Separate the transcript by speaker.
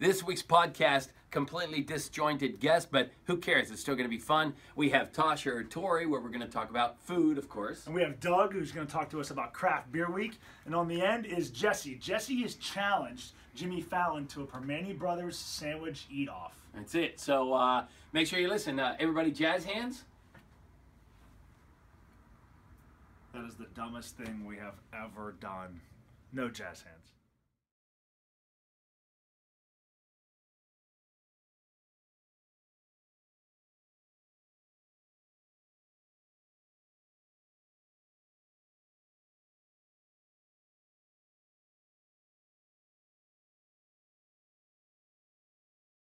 Speaker 1: This week's podcast, completely disjointed guest, but who cares? It's still going to be fun. We have Tasha or Tori, where we're going to talk about food, of course.
Speaker 2: And we have Doug, who's going to talk to us about Craft Beer Week. And on the end is Jesse. Jesse has challenged Jimmy Fallon to a Primanti Brothers sandwich eat off.
Speaker 1: That's it. So uh, make sure you listen. Uh, everybody, jazz hands.
Speaker 2: That is the dumbest thing we have ever done. No jazz hands.